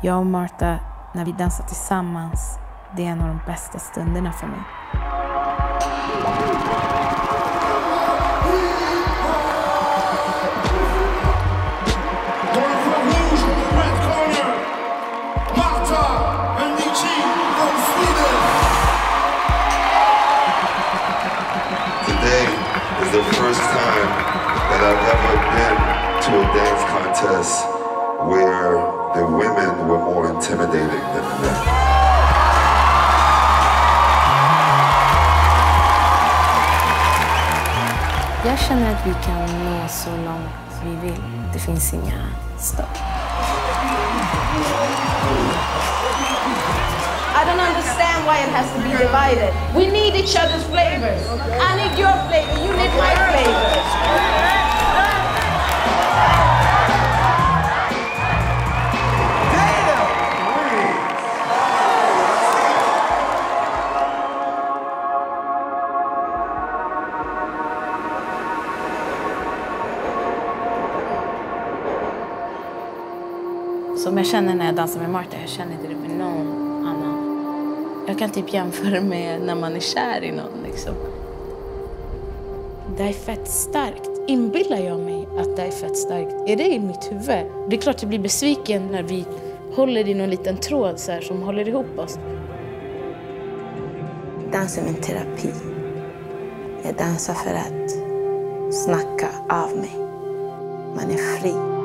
Jag och Marta, när vi dansar tillsammans, det är en av de bästa stunderna för mig. Red corner, the first time that I've ever been to a dance contest where women were more intimidating than the men. Jag känner att vi kan nå så långt vi vill. Det finns inga stopp. I don't understand why it has to be divided. We need each other's flavors. Som jag känner när jag dansar med Marta, jag känner inte det med någon annan. Jag kan typ jämföra med när man är kär i någon liksom. Det är fett starkt. Inbillar jag mig att det är fett starkt? Är det i mitt huvud? Det är klart jag blir besviken när vi håller i någon liten tråd så här, som håller ihop oss. Dans är min terapi. Jag dansar för att snacka av mig. Man är fri.